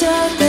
da da